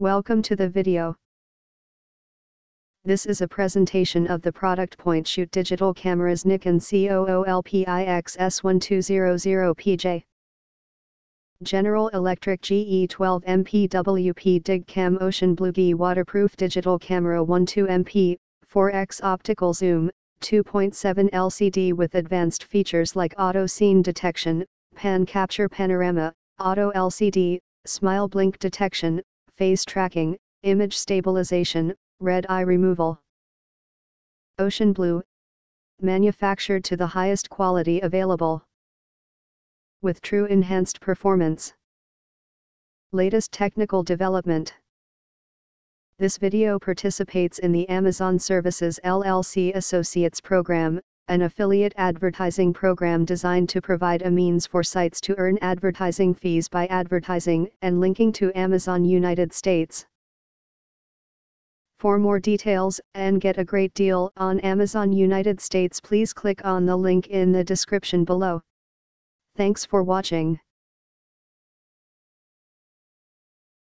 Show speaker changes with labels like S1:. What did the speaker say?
S1: Welcome to the video. This is a presentation of the product point shoot digital cameras Nikon COOLPIX S1200PJ. General Electric GE12 MPWP DigCam Ocean Blue G waterproof digital camera 12 MP, 4x optical zoom, 2.7 LCD with advanced features like auto scene detection, pan capture panorama, auto LCD, smile blink detection, face tracking, image stabilization, red eye removal. Ocean Blue. Manufactured to the highest quality available. With true enhanced performance. Latest technical development. This video participates in the Amazon Services LLC Associates Program, an affiliate advertising program designed to provide a means for sites to earn advertising fees by advertising and linking to Amazon United States. For more details and get a great deal on Amazon United States please click on the link in the description below. Thanks for watching.